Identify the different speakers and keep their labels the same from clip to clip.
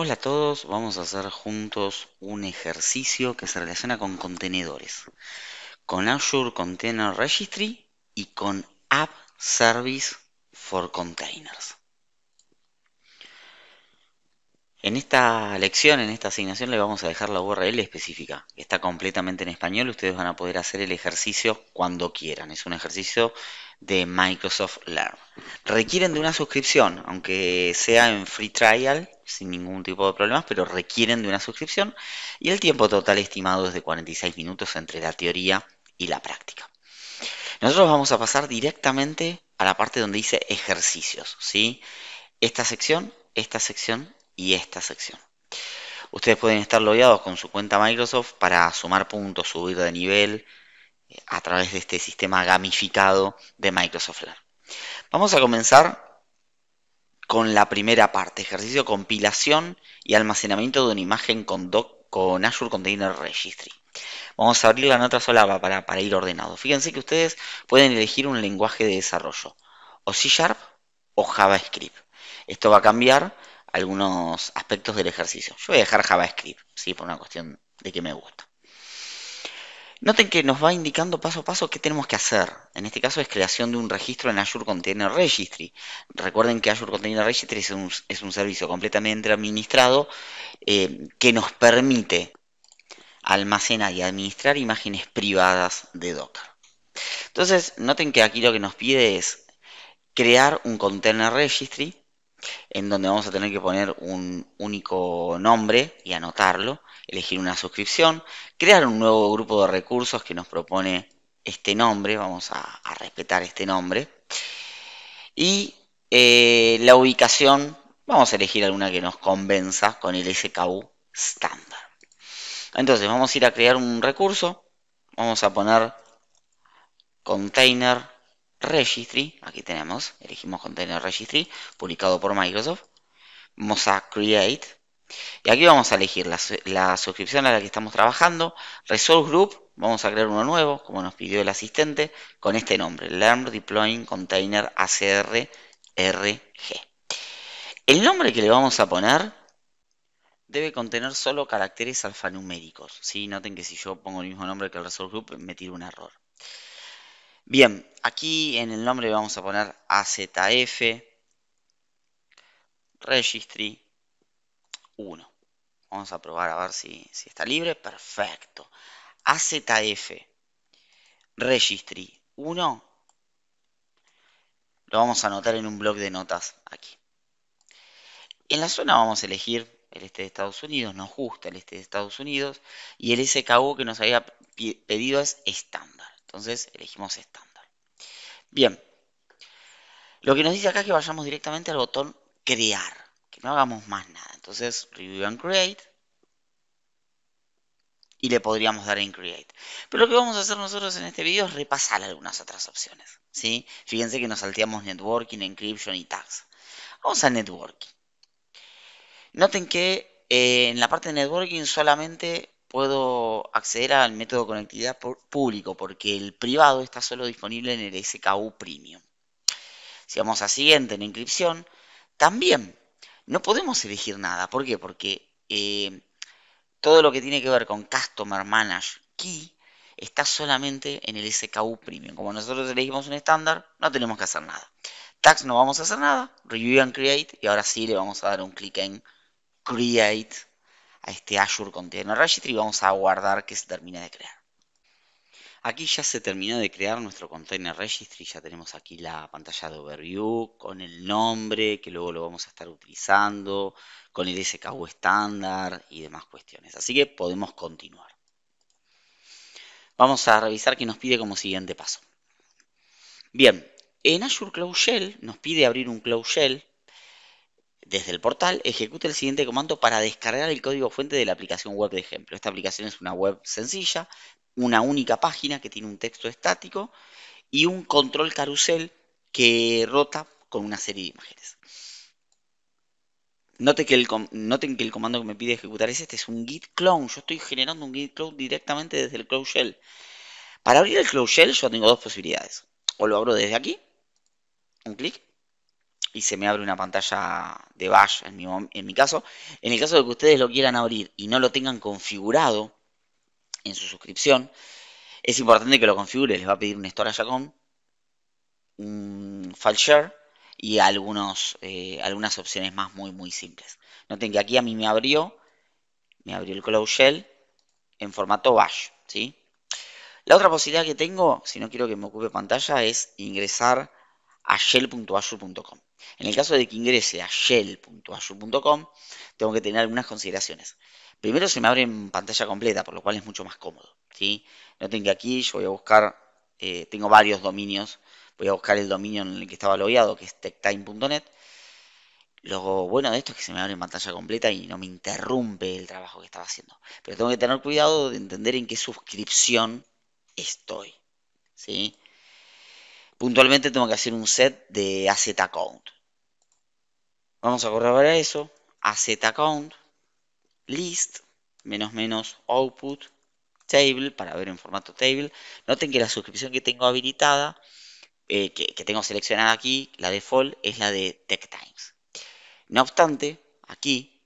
Speaker 1: Hola a todos, vamos a hacer juntos un ejercicio que se relaciona con contenedores, con Azure Container Registry y con App Service for Containers. En esta lección, en esta asignación, le vamos a dejar la URL específica, está completamente en español. Ustedes van a poder hacer el ejercicio cuando quieran. Es un ejercicio de Microsoft Learn. Requieren de una suscripción, aunque sea en free trial, sin ningún tipo de problemas, pero requieren de una suscripción y el tiempo total estimado es de 46 minutos entre la teoría y la práctica. Nosotros vamos a pasar directamente a la parte donde dice ejercicios, ¿sí? Esta sección, esta sección y esta sección. Ustedes pueden estar logueados con su cuenta Microsoft para sumar puntos, subir de nivel eh, a través de este sistema gamificado de Microsoft Learn. Vamos a comenzar con la primera parte, ejercicio compilación y almacenamiento de una imagen con, con Azure Container Registry. Vamos a abrirla en otra sola para, para ir ordenado. Fíjense que ustedes pueden elegir un lenguaje de desarrollo, o C Sharp o JavaScript. Esto va a cambiar algunos aspectos del ejercicio. Yo voy a dejar JavaScript, ¿sí? por una cuestión de que me gusta. Noten que nos va indicando paso a paso qué tenemos que hacer. En este caso es creación de un registro en Azure Container Registry. Recuerden que Azure Container Registry es un, servicio completamente administrado eh, que nos permite almacenar y administrar imágenes privadas de Docker. Entonces, noten que aquí lo que nos pide es crear un Container Registry en donde vamos a tener que poner un único nombre y anotarlo, elegir una suscripción, crear un nuevo grupo de recursos que nos propone este nombre, vamos a, respetar este nombre, y eh, la ubicación, vamos a elegir alguna que nos convenza con el SKU estándar. Entonces vamos a ir a crear un recurso, vamos a poner container registry, aquí tenemos, elegimos container registry, publicado por Microsoft, vamos a create, y aquí vamos a elegir la, suscripción a la que estamos trabajando, resource group, vamos a crear uno nuevo, como nos pidió el asistente, con este nombre, Learn Deploying Container ACR RG. El nombre que le vamos a poner debe contener solo caracteres alfanuméricos. ¿sí? Noten que si yo pongo el mismo nombre que el resource group, me tira un error. Bien, aquí en el nombre vamos a poner AZF Registry 1. Vamos a probar a ver si, está libre. Perfecto. AZF Registry 1 lo vamos a anotar en un blog de notas aquí. En la zona vamos a elegir el este de Estados Unidos, nos gusta el este de Estados Unidos, y el SKU que nos había pedido es estándar. Entonces elegimos estándar. Bien. Lo que nos dice acá es que vayamos directamente al botón crear. Que no hagamos más nada. Entonces, review and create. Y le podríamos dar en create. Pero lo que vamos a hacer nosotros en este video es repasar algunas otras opciones. ¿sí? Fíjense que nos salteamos networking, encryption y tags. Vamos a networking. Noten que eh, en la parte de networking solamente puedo acceder al método de conectividad público porque el privado está solo disponible en el SKU Premium. Si vamos a siguiente en inscripción, también no podemos elegir nada. ¿Por qué? Porque eh, todo lo que tiene que ver con Customer Manage Key está solamente en el SKU Premium. Como nosotros elegimos un estándar, no tenemos que hacer nada. Tags no vamos a hacer nada, Review and Create, y ahora sí le vamos a dar un clic en Create a este Azure Container Registry y vamos a guardar que se termine de crear. Aquí ya se terminó de crear nuestro Container Registry, ya tenemos aquí la pantalla de overview con el nombre que luego lo vamos a estar utilizando, con el SKU estándar y demás cuestiones. Así que podemos continuar. Vamos a revisar qué nos pide como siguiente paso. Bien, en Azure Cloud Shell nos pide abrir un Cloud Shell desde el portal, ejecute el siguiente comando para descargar el código fuente de la aplicación web de ejemplo. Esta aplicación es una web sencilla, una única página que tiene un texto estático y un control carusel que rota con una serie de imágenes. Noten que, el, noten que el comando que me pide ejecutar es este, es un git clone. Yo estoy generando un git clone directamente desde el Cloud Shell. Para abrir el Cloud Shell yo tengo dos posibilidades. O lo abro desde aquí, un clic, y se me abre una pantalla de bash en mi, en mi caso. En el caso de que ustedes lo quieran abrir y no lo tengan configurado en su suscripción, es importante que lo configure. Les va a pedir un storage account, un file share y algunos, eh, algunas opciones más muy muy simples. Noten que aquí a mí me abrió, me abrió el Cloud Shell en formato bash. ¿sí? La otra posibilidad que tengo, si no quiero que me ocupe pantalla, es ingresar a shell.azure.com. En el caso de que ingrese a shell.azure.com, tengo que tener algunas consideraciones. Primero se me abre en pantalla completa, por lo cual es mucho más cómodo. ¿sí? Noten que aquí yo voy a buscar, eh, tengo varios dominios, voy a buscar el dominio en el que estaba logueado, que es techtime.net. Lo bueno de esto es que se me abre en pantalla completa y no me interrumpe el trabajo que estaba haciendo. Pero tengo que tener cuidado de entender en qué suscripción estoy. ¿sí? Puntualmente tengo que hacer un set de asset account. Vamos a correr a eso. Asset account, list, menos menos output, table, para ver en formato table. Noten que la suscripción que tengo habilitada, eh, que, que, tengo seleccionada aquí, la default, es la de Tech Times. No obstante, aquí,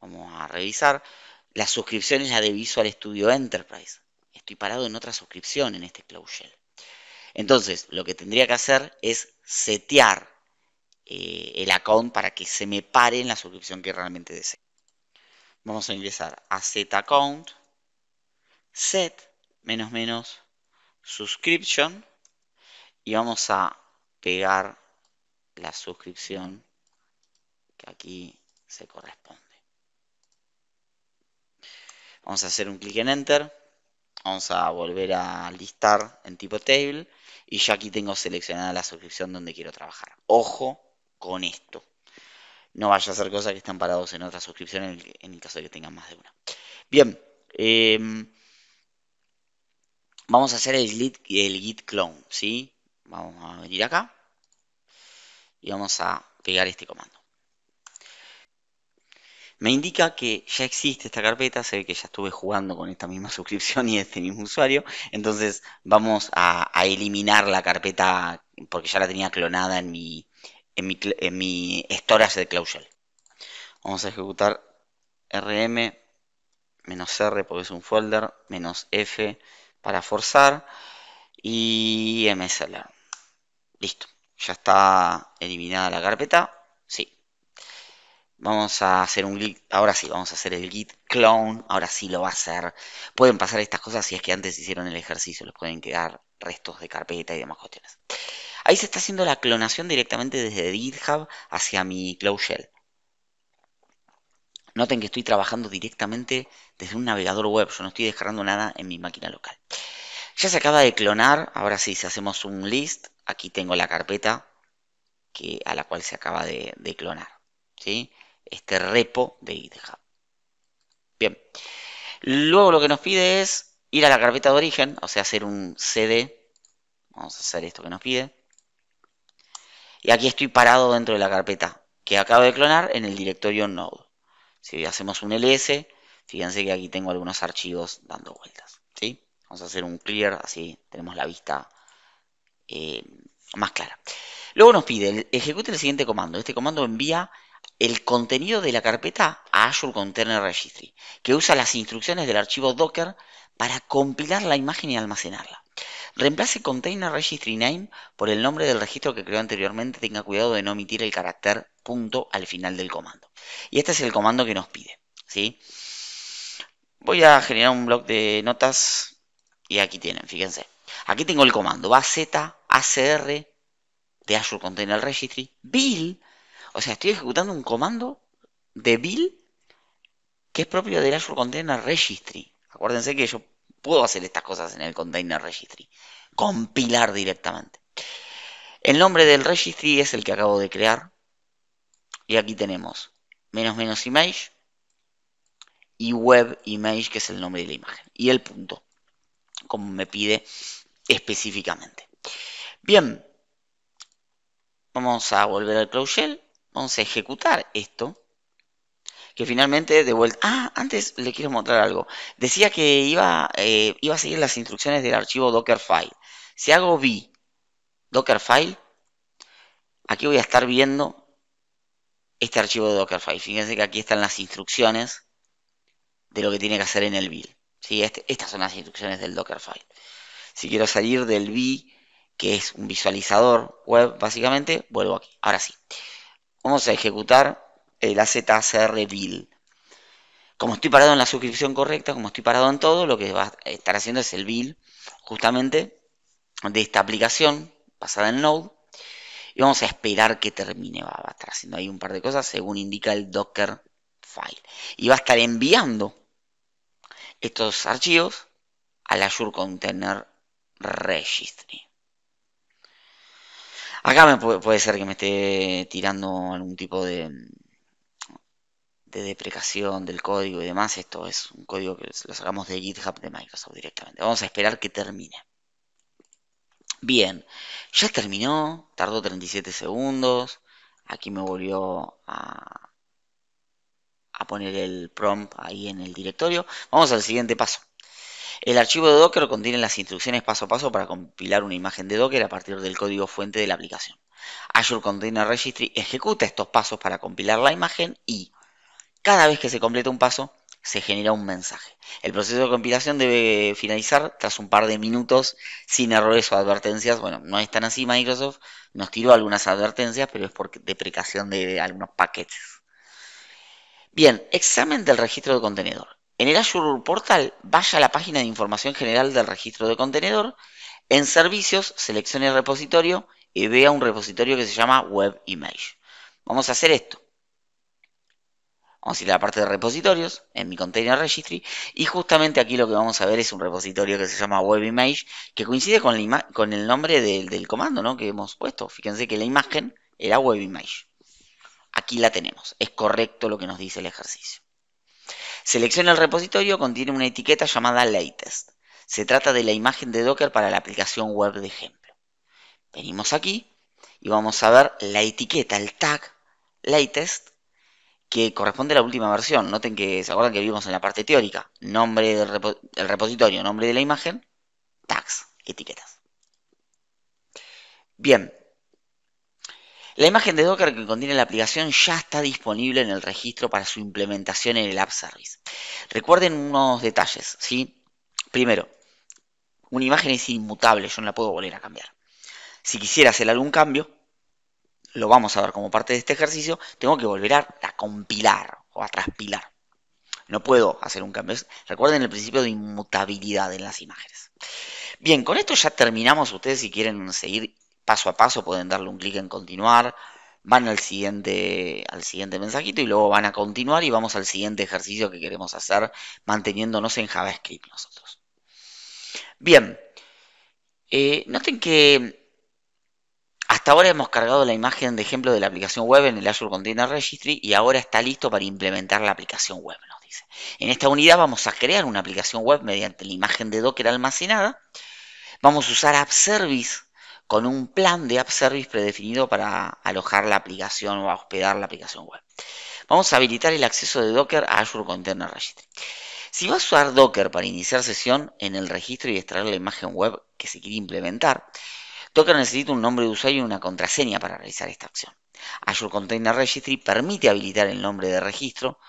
Speaker 1: vamos a revisar, la suscripción es la de Visual Studio Enterprise. Estoy parado en otra suscripción en este Cloud Shell. Entonces, lo que tendría que hacer es setear eh, el account para que se me pare en la suscripción que realmente deseo. Vamos a ingresar a set account, set, menos menos, subscription, y vamos a pegar la suscripción que aquí se corresponde. Vamos a hacer un clic en Enter. Vamos a volver a listar en tipo table. Y ya aquí tengo seleccionada la suscripción donde quiero trabajar. Ojo con esto. No vaya a ser cosas que están parados en otra suscripción en el, caso de que tengan más de una. Bien. Em, vamos a hacer el el git clone. ¿sí? Vamos a venir acá. Y vamos a pegar este comando me indica que ya existe esta carpeta, se ve que ya estuve jugando con esta misma suscripción y este mismo usuario, entonces vamos a, eliminar la carpeta porque ya la tenía clonada en mi, en mi, en mi storage de Cloud Shell. Vamos a ejecutar rm r porque es un folder, menos f para forzar y msl. Listo, ya está eliminada la carpeta. Vamos a hacer un git, ahora sí, vamos a hacer el git clone, ahora sí lo va a hacer. Pueden pasar estas cosas si es que antes hicieron el ejercicio, les pueden quedar restos de carpeta y demás cuestiones. Ahí se está haciendo la clonación directamente desde GitHub hacia mi Cloud Shell. Noten que estoy trabajando directamente desde un navegador web, yo no estoy descargando nada en mi máquina local. Ya se acaba de clonar, ahora sí, si hacemos un list, aquí tengo la carpeta que, a la cual se acaba de, de clonar. ¿sí? Este repo de GitHub. Bien. Luego lo que nos pide es ir a la carpeta de origen, o sea, hacer un cd. Vamos a hacer esto que nos pide. Y aquí estoy parado dentro de la carpeta que acabo de clonar en el directorio node. Si hacemos un ls, fíjense que aquí tengo algunos archivos dando vueltas. ¿sí? Vamos a hacer un clear, así tenemos la vista eh, más clara. Luego nos pide, ejecute el siguiente comando. Este comando envía el contenido de la carpeta a Azure Container Registry, que usa las instrucciones del archivo Docker para compilar la imagen y almacenarla. Reemplace Container Registry Name por el nombre del registro que creó anteriormente. Tenga cuidado de no omitir el carácter punto al final del comando. Y este es el comando que nos pide. ¿sí? Voy a generar un bloc de notas y aquí tienen, fíjense. Aquí tengo el comando baz acr de Azure Container Registry, bill o sea, estoy ejecutando un comando de build que es propio del Azure Container Registry. Acuérdense que yo puedo hacer estas cosas en el Container Registry. Compilar directamente. El nombre del registry es el que acabo de crear. Y aquí tenemos menos menos image y web image, que es el nombre de la imagen. Y el punto, como me pide específicamente. Bien, vamos a volver al Cloud Shell Vamos a ejecutar esto. Que finalmente de vuelta... Ah, antes le quiero mostrar algo. Decía que iba, eh, iba a seguir las instrucciones del archivo Dockerfile. Si hago v Dockerfile, aquí voy a estar viendo este archivo de Dockerfile. Fíjense que aquí están las instrucciones de lo que tiene que hacer en el build. ¿sí? Este, estas son las instrucciones del Dockerfile. Si quiero salir del B, que es un visualizador web básicamente, vuelvo aquí. Ahora sí, vamos a ejecutar el AZCR build. Como estoy parado en la suscripción correcta, como estoy parado en todo, lo que va a estar haciendo es el build justamente de esta aplicación basada en Node y vamos a esperar que termine. Va, a estar haciendo ahí un par de cosas según indica el Docker file. Y va a estar enviando estos archivos al Azure Container Registry. Acá me puede, ser que me esté tirando algún tipo de, de deprecación del código y demás. Esto es un código que lo sacamos de GitHub de Microsoft directamente. Vamos a esperar que termine. Bien, ya terminó, tardó 37 segundos. Aquí me volvió a, a poner el prompt ahí en el directorio. Vamos al siguiente paso. El archivo de Docker contiene las instrucciones paso a paso para compilar una imagen de Docker a partir del código fuente de la aplicación. Azure Container Registry ejecuta estos pasos para compilar la imagen y cada vez que se completa un paso, se genera un mensaje. El proceso de compilación debe finalizar tras un par de minutos sin errores o advertencias. Bueno, no es tan así Microsoft, nos tiró algunas advertencias, pero es por deprecación de algunos paquetes. Bien, examen del registro de contenedor. En el Azure Portal, vaya a la página de información general del registro de contenedor. En servicios, seleccione el repositorio y vea un repositorio que se llama Web Image. Vamos a hacer esto. Vamos a ir a la parte de repositorios, en mi Container Registry, y justamente aquí lo que vamos a ver es un repositorio que se llama WebImage, que coincide con, el nombre del, comando ¿no? que hemos puesto. Fíjense que la imagen era WebImage. Aquí la tenemos, es correcto lo que nos dice el ejercicio. Selecciona el repositorio, contiene una etiqueta llamada Latest. Se trata de la imagen de Docker para la aplicación web de ejemplo. Venimos aquí y vamos a ver la etiqueta, el tag Latest, que corresponde a la última versión. Noten que se acuerdan que vimos en la parte teórica. Nombre del, repositorio, nombre de la imagen, tags, etiquetas. Bien. La imagen de Docker que contiene la aplicación ya está disponible en el registro para su implementación en el App Service. Recuerden unos detalles, ¿sí? Primero, una imagen es inmutable, yo no la puedo volver a cambiar. Si quisiera hacer algún cambio, lo vamos a ver como parte de este ejercicio, tengo que volver a, compilar o a transpilar. No puedo hacer un cambio. Recuerden el principio de inmutabilidad en las imágenes. Bien, con esto ya terminamos. Ustedes si quieren seguir paso a paso pueden darle un clic en continuar. Van al siguiente, al siguiente mensajito y luego van a continuar y vamos al siguiente ejercicio que queremos hacer manteniéndonos en JavaScript nosotros. Bien, eh, noten que hasta ahora hemos cargado la imagen de ejemplo de la aplicación web en el Azure Container Registry y ahora está listo para implementar la aplicación web, nos dice. En esta unidad vamos a crear una aplicación web mediante la imagen de Docker almacenada. Vamos a usar App Service con un plan de App Service predefinido para alojar la aplicación o hospedar la aplicación web. Vamos a habilitar el acceso de Docker a Azure Container Registry. Si va a usar Docker para iniciar sesión en el registro y extraer la imagen web que se quiere implementar, Docker necesita un nombre de usuario y una contraseña para realizar esta acción. Azure Container Registry permite habilitar el nombre de registro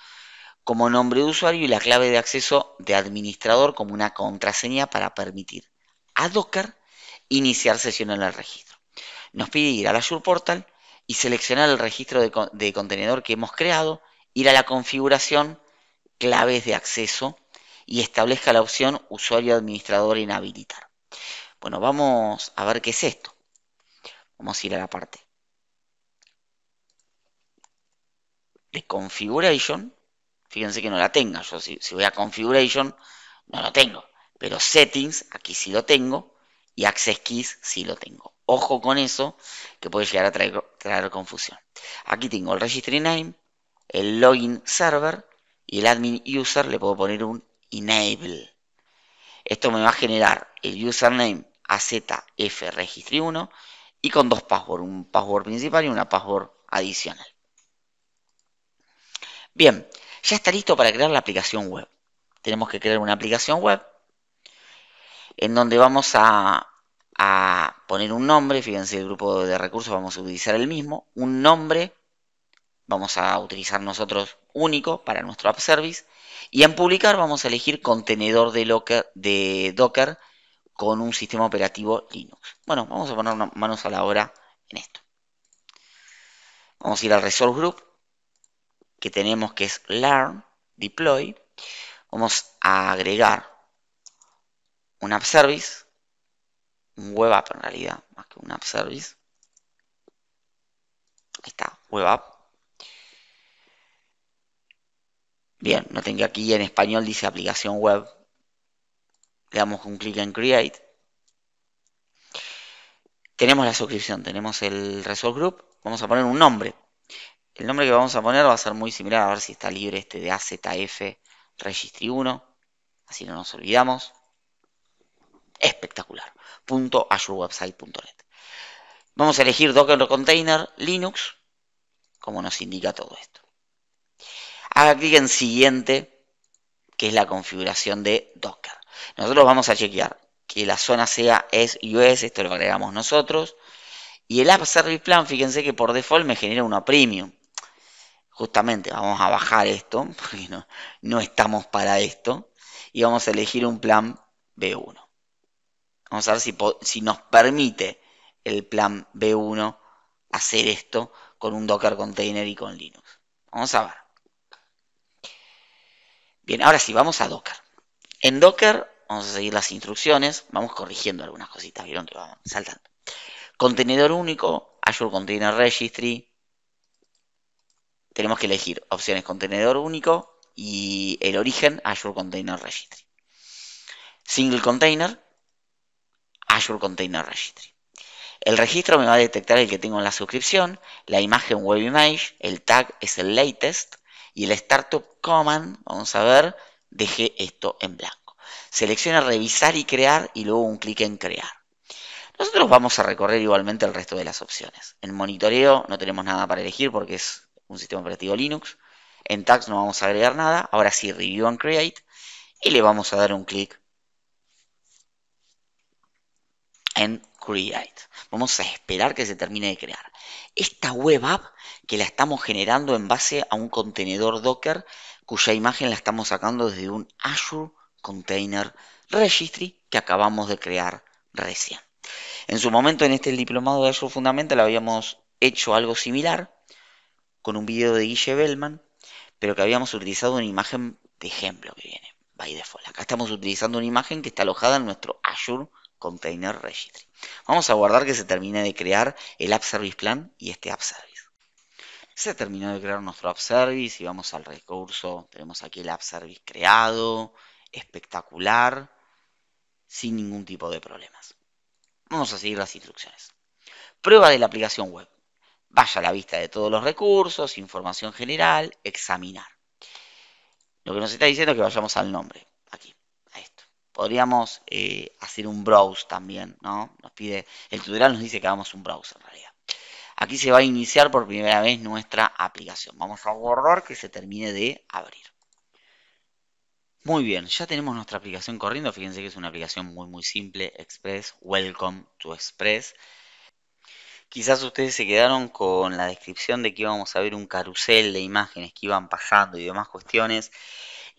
Speaker 1: como nombre de usuario y la clave de acceso de administrador como una contraseña para permitir a Docker iniciar sesión en el registro. Nos pide ir al Azure Portal y seleccionar el registro de, contenedor que hemos creado, ir a la configuración, claves de acceso y establezca la opción usuario administrador en habilitar. Bueno, vamos a ver qué es esto. Vamos a ir a la parte de configuration. Fíjense que no la tenga. Yo si, voy a configuration, no lo tengo. Pero settings, aquí sí lo tengo. Y access keys sí lo tengo. Ojo con eso, que puede llegar a traer, confusión. Aquí tengo el registry name, el login server y el admin user le puedo poner un enable. Esto me va a generar el username AZF Registry 1 y con dos passwords, un password principal y una password adicional. Bien, ya está listo para crear la aplicación web. Tenemos que crear una aplicación web en donde vamos a, a poner un nombre, fíjense el grupo de recursos vamos a utilizar el mismo, un nombre, vamos a utilizar nosotros único para nuestro app service, y en publicar vamos a elegir contenedor de, de Docker con un sistema operativo Linux. Bueno, vamos a poner manos a la obra en esto. Vamos a ir al resource group, que tenemos que es learn, deploy. Vamos a agregar un app service, un web app en realidad, más que un app service. Ahí está, web app. Bien, no tengo aquí en español dice aplicación web. Le damos un clic en create. Tenemos la suscripción, tenemos el Resolve Group. Vamos a poner un nombre. El nombre que vamos a poner va a ser muy similar, a ver si está libre este de AZF Registry 1. Así no nos olvidamos. Espectacular. .azurewebsite.net. Vamos a elegir Docker Container Linux, como nos indica todo esto. Haga clic en siguiente, que es la configuración de Docker. Nosotros vamos a chequear que la zona sea es US, esto lo agregamos nosotros. Y el App Service Plan, fíjense que por default me genera una premium. Justamente vamos a bajar esto, porque no, no estamos para esto. Y vamos a elegir un plan B1. Vamos a ver si, nos permite el plan B1 hacer esto con un Docker Container y con Linux. Vamos a ver. Bien, ahora sí, vamos a Docker. En Docker vamos a seguir las instrucciones, vamos corrigiendo algunas cositas, vieron que vamos saltando. Contenedor único, Azure Container Registry. Tenemos que elegir opciones contenedor único y el origen Azure Container Registry. Single Container, Azure Container Registry. El registro me va a detectar el que tengo en la suscripción, la imagen web image, el tag es el latest y el startup command, vamos a ver, dejé esto en blanco. Selecciona revisar y crear y luego un clic en crear. Nosotros vamos a recorrer igualmente el resto de las opciones. En monitoreo no tenemos nada para elegir porque es un sistema operativo Linux. En tags no vamos a agregar nada. Ahora sí, Review and Create. Y le vamos a dar un clic en Create. Vamos a esperar que se termine de crear. Esta web app que la estamos generando en base a un contenedor Docker cuya imagen la estamos sacando desde un Azure Container Registry que acabamos de crear recién. En su momento en este diplomado de Azure Fundamental habíamos hecho algo similar con un video de Guille Bellman, pero que habíamos utilizado una imagen de ejemplo que viene by default. Acá estamos utilizando una imagen que está alojada en nuestro Azure Container Registry. Vamos a guardar que se termine de crear el App Service Plan y este App Service. Se terminó de crear nuestro App Service y vamos al recurso. Tenemos aquí el App Service creado, espectacular, sin ningún tipo de problemas. Vamos a seguir las instrucciones. Prueba de la aplicación web. Vaya a la vista de todos los recursos, información general, examinar. Lo que nos está diciendo es que vayamos al nombre. Podríamos eh, hacer un browse también, ¿no? Nos pide, el tutorial nos dice que hagamos un browse en realidad. Aquí se va a iniciar por primera vez nuestra aplicación. Vamos a guardar que se termine de abrir. Muy bien, ya tenemos nuestra aplicación corriendo. Fíjense que es una aplicación muy muy simple, Express, Welcome to Express. Quizás ustedes se quedaron con la descripción de que íbamos a ver un carrusel de imágenes que iban pasando y demás cuestiones.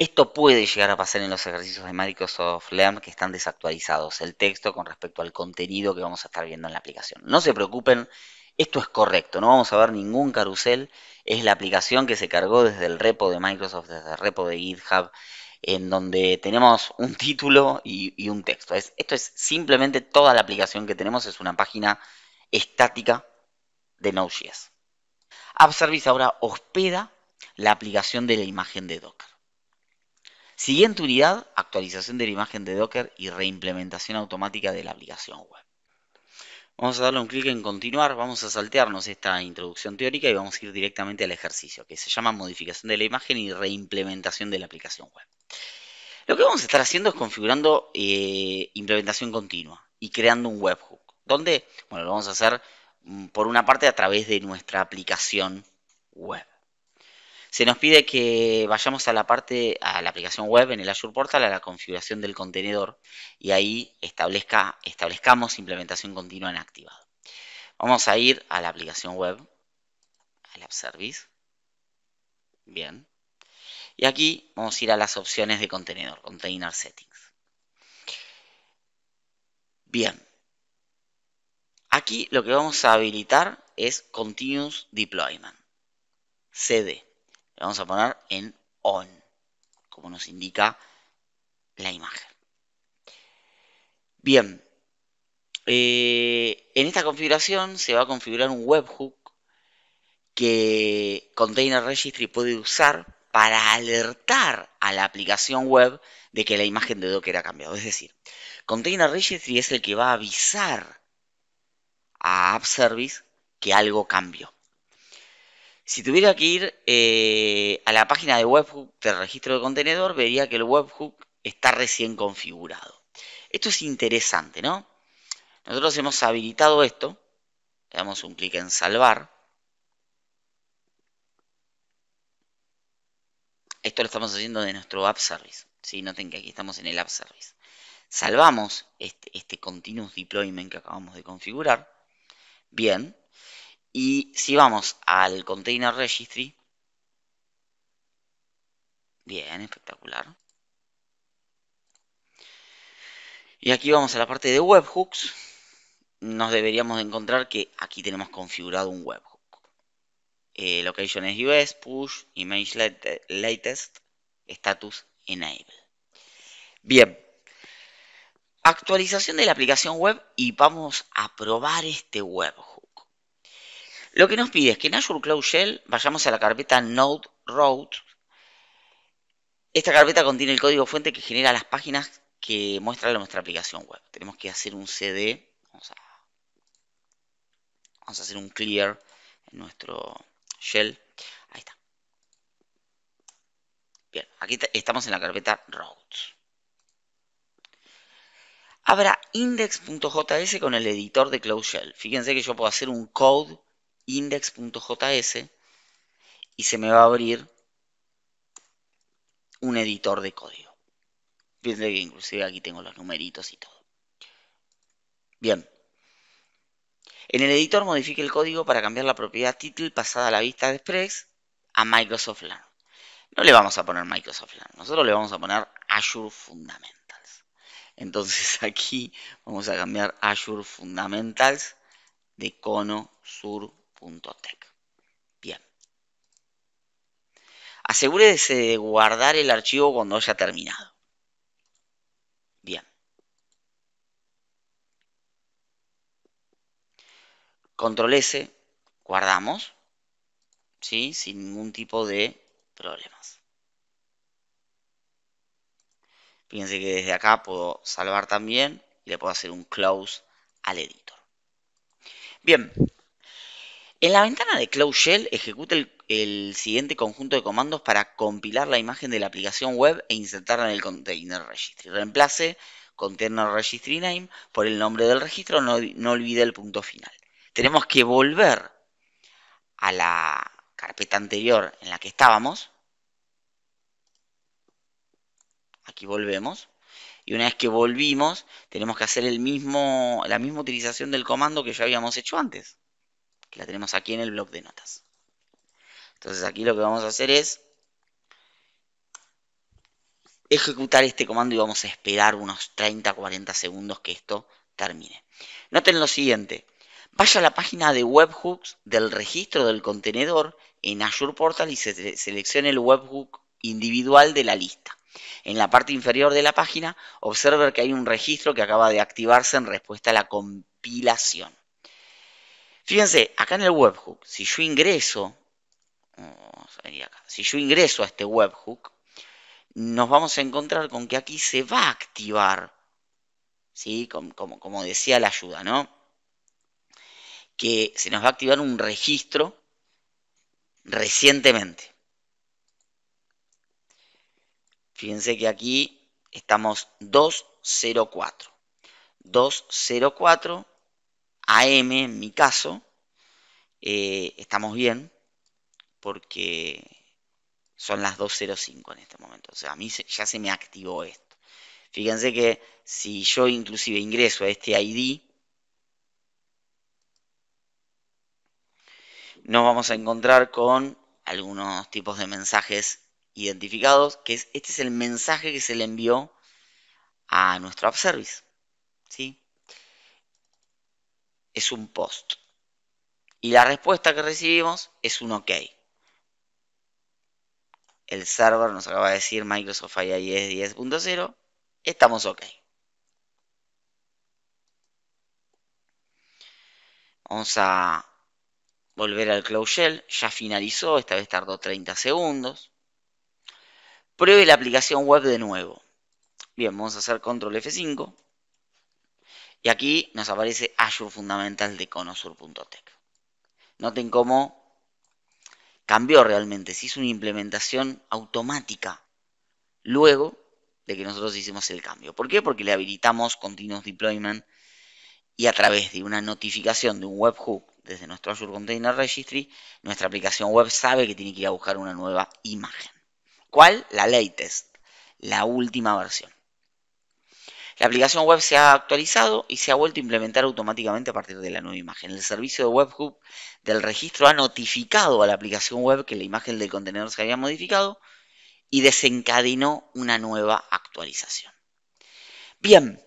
Speaker 1: Esto puede llegar a pasar en los ejercicios de Microsoft Learn que están desactualizados, el texto con respecto al contenido que vamos a estar viendo en la aplicación. No se preocupen, esto es correcto, no vamos a ver ningún carrusel, es la aplicación que se cargó desde el repo de Microsoft, desde el repo de GitHub, en donde tenemos un título y, un texto. esto es simplemente toda la aplicación que tenemos, es una página estática de Node.js. App Service ahora hospeda la aplicación de la imagen de Docker. Siguiente unidad, actualización de la imagen de Docker y reimplementación automática de la aplicación web. Vamos a darle un clic en continuar, vamos a saltearnos esta introducción teórica y vamos a ir directamente al ejercicio, que se llama modificación de la imagen y reimplementación de la aplicación web. Lo que vamos a estar haciendo es configurando eh, implementación continua y creando un webhook. ¿Dónde? Bueno, lo vamos a hacer mm, por una parte a través de nuestra aplicación web. Se nos pide que vayamos a la parte, a la aplicación web en el Azure Portal, a la configuración del contenedor y ahí establezca, establezcamos implementación continua en activado. Vamos a ir a la aplicación web, al App Service. Bien. Y aquí vamos a ir a las opciones de contenedor, Container Settings. Bien. Aquí lo que vamos a habilitar es Continuous Deployment. CD. Le vamos a poner en ON, como nos indica la imagen. Bien. Eh, en esta configuración se va a configurar un webhook que Container Registry puede usar para alertar a la aplicación web de que la imagen de Docker ha cambiado. Es decir, Container Registry es el que va a avisar a App Service que algo cambió. Si tuviera que ir eh, a la página de webhook del registro de contenedor, vería que el webhook está recién configurado. Esto es interesante, ¿no? Nosotros hemos habilitado esto. Le damos un clic en salvar. Esto lo estamos haciendo de nuestro App Service. ¿sí? Noten que aquí estamos en el App Service. Salvamos este, este Continuous Deployment que acabamos de configurar. Bien. Y si vamos al Container Registry. Bien, espectacular. Y aquí vamos a la parte de webhooks. Nos deberíamos encontrar que aquí tenemos configurado un webhook. Eh, location es US, push, image latest, status enable. Bien. Actualización de la aplicación web y vamos a probar este webhook. Lo que nos pide es que en Azure Cloud Shell vayamos a la carpeta Node Route. Esta carpeta contiene el código fuente que genera las páginas que muestran nuestra aplicación web. Tenemos que hacer un CD. Vamos a, vamos a hacer un clear en nuestro shell. Ahí está. Bien, aquí estamos en la carpeta routes. Abra index.js con el editor de Cloud Shell. Fíjense que yo puedo hacer un code index.js y se me va a abrir un editor de código. Fíjense que inclusive aquí tengo los numeritos y todo. Bien, en el editor modifique el código para cambiar la propiedad title pasada a la vista de Express a Microsoft Learn. No le vamos a poner Microsoft Learn, nosotros le vamos a poner Azure Fundamentals. Entonces aquí vamos a cambiar Azure Fundamentals de conosur.tech. Bien. Asegúrese de guardar el archivo cuando haya terminado. Bien. control S, guardamos, ¿sí? sin ningún tipo de problemas. Fíjense que desde acá puedo salvar también y le puedo hacer un close al editor. Bien, en la ventana de Cloud Shell ejecute el, el, siguiente conjunto de comandos para compilar la imagen de la aplicación web e insertarla en el Container Registry. Reemplace Container Registry Name por el nombre del registro, no, no olvide el punto final tenemos que volver a la carpeta anterior en la que estábamos. Aquí volvemos. Y una vez que volvimos, tenemos que hacer el mismo, la misma utilización del comando que ya habíamos hecho antes. Que la tenemos aquí en el bloc de notas. Entonces aquí lo que vamos a hacer es ejecutar este comando y vamos a esperar unos 30-40 segundos que esto termine. Noten lo siguiente, Vaya a la página de webhooks del registro del contenedor en Azure Portal y se seleccione el webhook individual de la lista. En la parte inferior de la página, observe que hay un registro que acaba de activarse en respuesta a la compilación. Fíjense, acá en el webhook, si yo ingreso, si yo ingreso a este webhook, nos vamos a encontrar con que aquí se va a activar, ¿sí? como, como decía la ayuda, ¿no? que se nos va a activar un registro recientemente. Fíjense que aquí estamos 204. 204 AM en mi caso. Eh, estamos bien porque son las 2.05 en este momento. O sea, a mí ya se me activó esto. Fíjense que si yo inclusive ingreso a este ID, nos vamos a encontrar con algunos tipos de mensajes identificados, que es, este es el mensaje que se le envió a nuestro app service. ¿sí? Es un post. Y la respuesta que recibimos es un OK. El server nos acaba de decir Microsoft IIS 10.0. Estamos OK. Vamos a volver al Cloud Shell. Ya finalizó, esta vez tardó 30 segundos. Pruebe la aplicación web de nuevo. Bien, vamos a hacer control F5. Y aquí nos aparece Azure Fundamental de Conosur.tech. Noten cómo cambió realmente, se hizo una implementación automática luego de que nosotros hicimos el cambio. ¿Por qué? Porque le habilitamos Continuous Deployment y a través de una notificación de un webhook desde nuestro Azure Container Registry, nuestra aplicación web sabe que tiene que ir a buscar una nueva imagen. ¿Cuál? La latest, la última versión. La aplicación web se ha actualizado y se ha vuelto a implementar automáticamente a partir de la nueva imagen. El servicio de webhook del registro ha notificado a la aplicación web que la imagen del contenedor se había modificado y desencadenó una nueva actualización. Bien,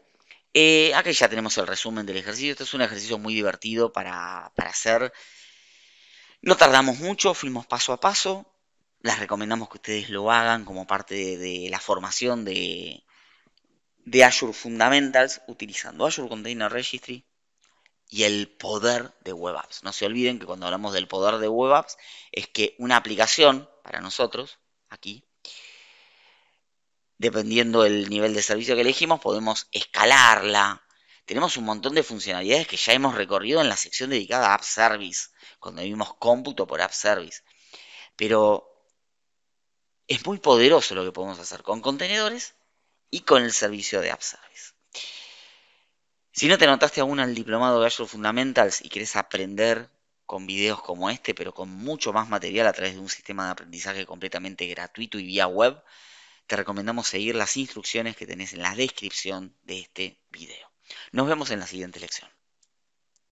Speaker 1: eh, aquí ya tenemos el resumen del ejercicio. Este es un ejercicio muy divertido para, hacer. No tardamos mucho, fuimos paso a paso. Les recomendamos que ustedes lo hagan como parte de, la formación de, de Azure Fundamentals utilizando Azure Container Registry y el poder de Web Apps. No se olviden que cuando hablamos del poder de Web Apps es que una aplicación para nosotros, aquí, dependiendo del nivel de servicio que elegimos, podemos escalarla. Tenemos un montón de funcionalidades que ya hemos recorrido en la sección dedicada a App Service, cuando vimos cómputo por App Service. Pero es muy poderoso lo que podemos hacer con contenedores y con el servicio de App Service. Si no te anotaste aún al diplomado de Azure Fundamentals y quieres aprender con videos como este, pero con mucho más material a través de un sistema de aprendizaje completamente gratuito y vía web, te recomendamos seguir las instrucciones que tenés en la descripción de este video. Nos vemos en la siguiente lección.